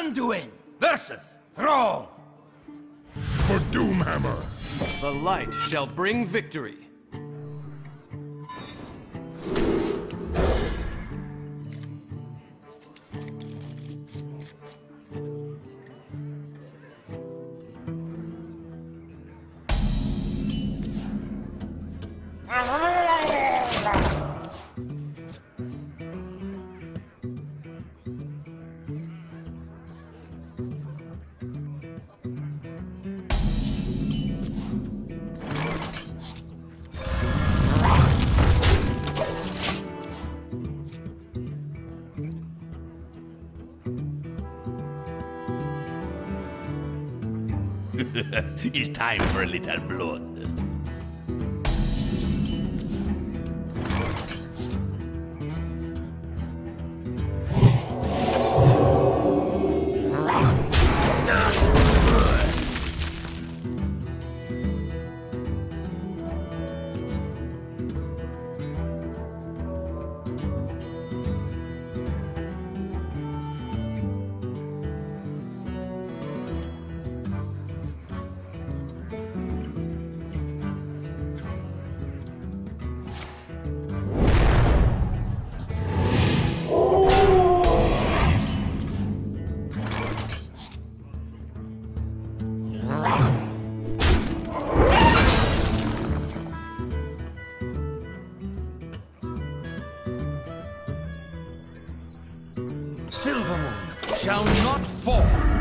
Anduin versus Thrall. For Doomhammer. The light shall bring victory. it's time for a little blood. Not fall.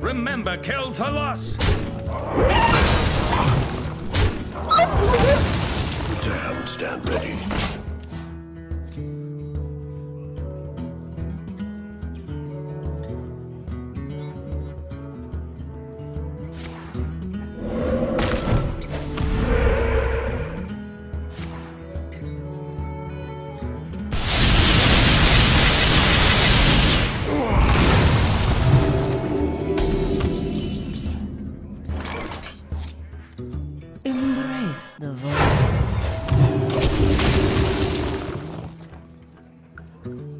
Remember Quel'Thalas! To helm stand ready. Feel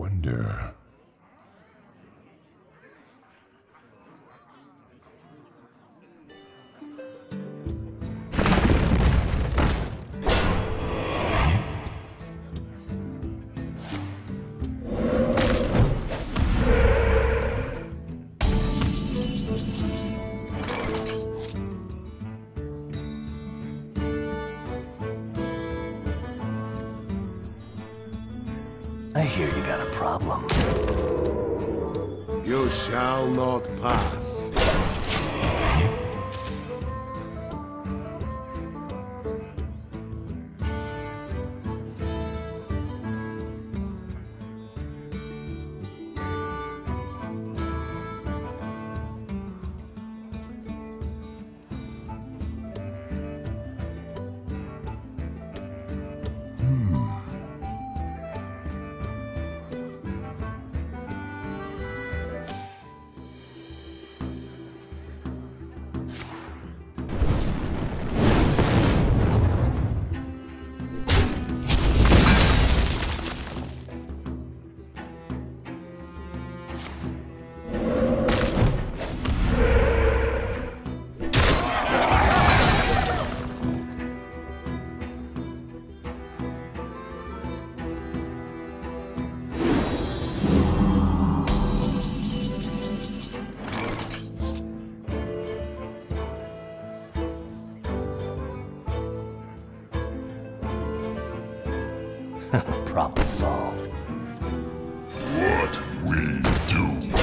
wonder. I hear you got a problem. You shall not pass. Problem solved. What we do.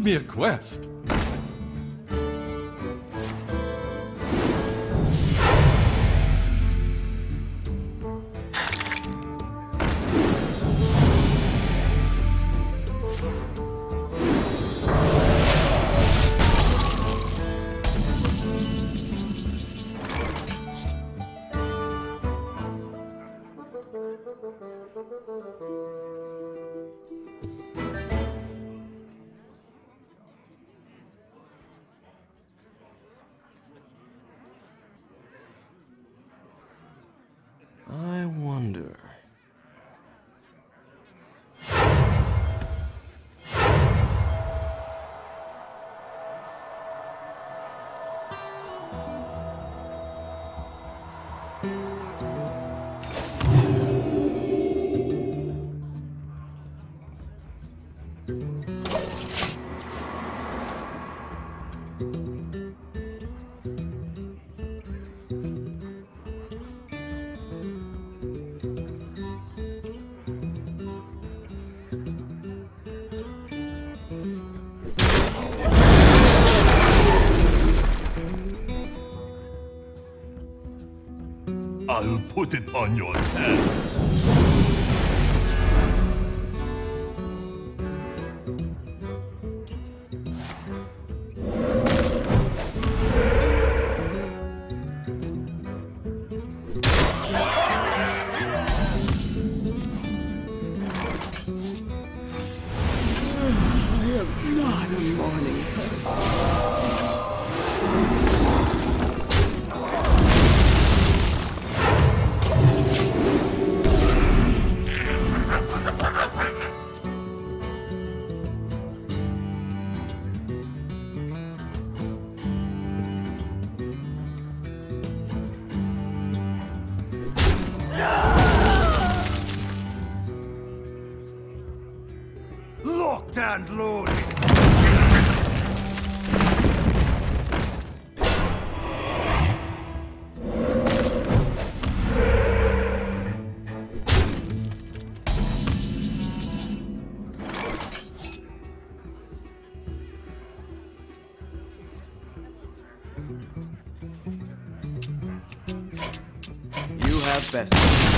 Give me a quest. I put it on your head. Locked and loaded. Bested.